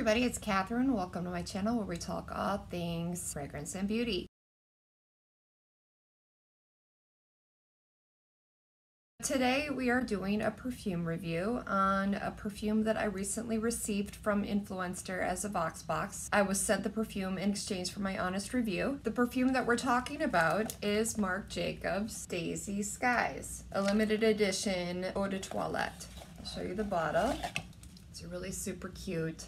everybody, it's Katherine. Welcome to my channel where we talk all things fragrance and beauty. Today we are doing a perfume review on a perfume that I recently received from Influenster as a Vox box. I was sent the perfume in exchange for my honest review. The perfume that we're talking about is Marc Jacobs Daisy Skies, a limited edition eau de toilette. I'll show you the bottle. It's really super cute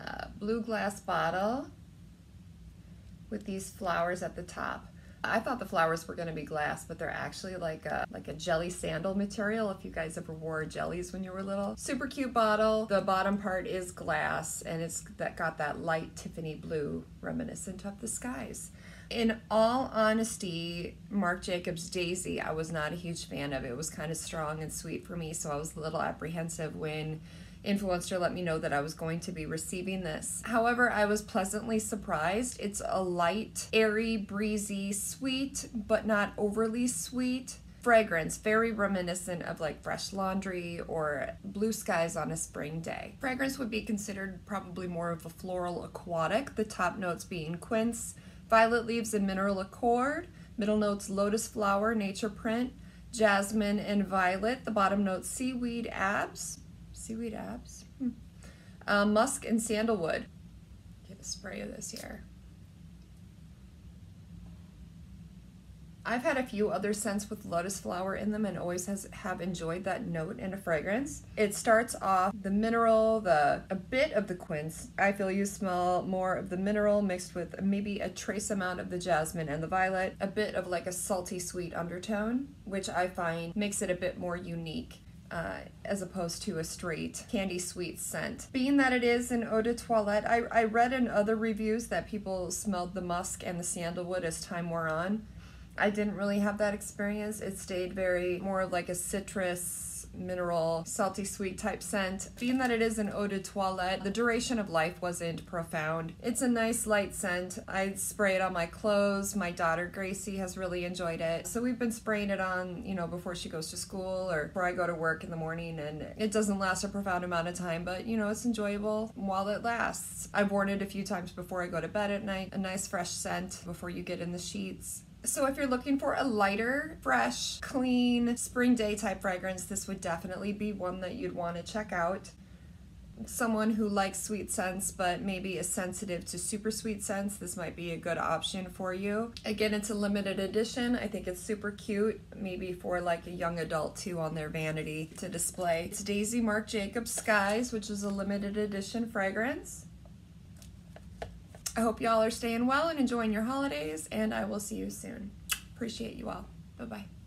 uh, blue glass bottle with these flowers at the top. I thought the flowers were going to be glass, but they're actually like a like a jelly sandal material. If you guys ever wore jellies when you were little, super cute bottle. The bottom part is glass, and it's that got that light Tiffany blue reminiscent of the skies. In all honesty, Marc Jacobs Daisy, I was not a huge fan of. It was kind of strong and sweet for me, so I was a little apprehensive when Influenster let me know that I was going to be receiving this. However, I was pleasantly surprised. It's a light, airy, breezy, sweet, but not overly sweet fragrance, very reminiscent of like fresh laundry or blue skies on a spring day. Fragrance would be considered probably more of a floral aquatic, the top notes being quince, violet leaves and mineral accord, middle notes lotus flower, nature print, jasmine and violet, the bottom notes seaweed abs, seaweed abs. Hmm. Uh, musk and sandalwood. Get a spray of this here. I've had a few other scents with lotus flower in them and always has have enjoyed that note in a fragrance. It starts off the mineral, the a bit of the quince. I feel you smell more of the mineral mixed with maybe a trace amount of the jasmine and the violet, a bit of like a salty sweet undertone, which I find makes it a bit more unique uh, as opposed to a straight candy sweet scent. Being that it is an eau de toilette, I, I read in other reviews that people smelled the musk and the sandalwood as time wore on. I didn't really have that experience. It stayed very more of like a citrus mineral, salty sweet type scent. Being that it is an eau de toilette, the duration of life wasn't profound. It's a nice light scent. I spray it on my clothes. My daughter Gracie has really enjoyed it. So we've been spraying it on, you know, before she goes to school or before I go to work in the morning and it doesn't last a profound amount of time, but you know, it's enjoyable while it lasts. I've worn it a few times before I go to bed at night. A nice fresh scent before you get in the sheets. So if you're looking for a lighter, fresh, clean, spring day type fragrance, this would definitely be one that you'd want to check out. Someone who likes sweet scents but maybe is sensitive to super sweet scents, this might be a good option for you. Again, it's a limited edition. I think it's super cute, maybe for like a young adult too on their vanity to display. It's Daisy Marc Jacobs Skies, which is a limited edition fragrance. I hope y'all are staying well and enjoying your holidays, and I will see you soon. Appreciate you all. Bye bye.